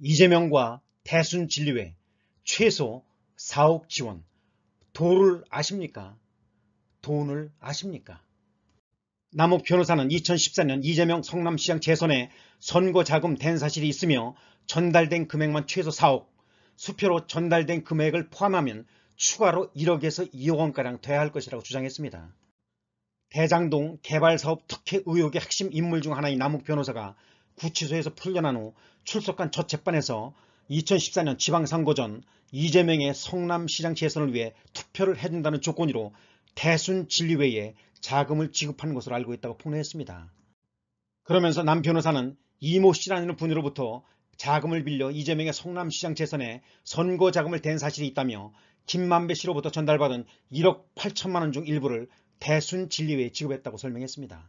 이재명과 대순 진리회 최소 4억 지원 도를 아십니까? 돈을 아십니까? 남욱 변호사는 2014년 이재명 성남시장 재선에 선거 자금 된 사실이 있으며 전달된 금액만 최소 4억, 수표로 전달된 금액을 포함하면 추가로 1억에서 2억 원가량 돼야 할 것이라고 주장했습니다. 대장동 개발사업 특혜 의혹의 핵심 인물 중 하나인 남욱 변호사가 구치소에서 풀려난 후 출석한 첫 재판에서 2014년 지방선거 전 이재명의 성남시장 재선을 위해 투표를 해준다는 조건으로 대순 진리회에 자금을 지급한 것으로 알고 있다고 폭로했습니다. 그러면서 남 변호사는 이모 씨라는 분으로부터 자금을 빌려 이재명의 성남시장 재선에 선거 자금을 댄 사실이 있다며 김만배 씨로부터 전달받은 1억 8천만 원 중 일부를 대순 진리회에 지급했다고 설명했습니다.